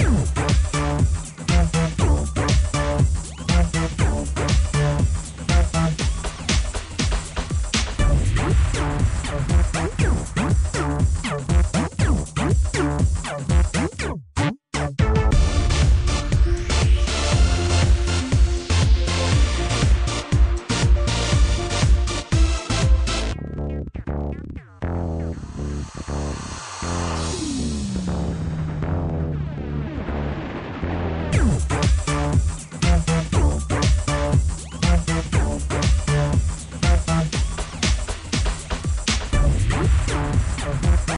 Yeah.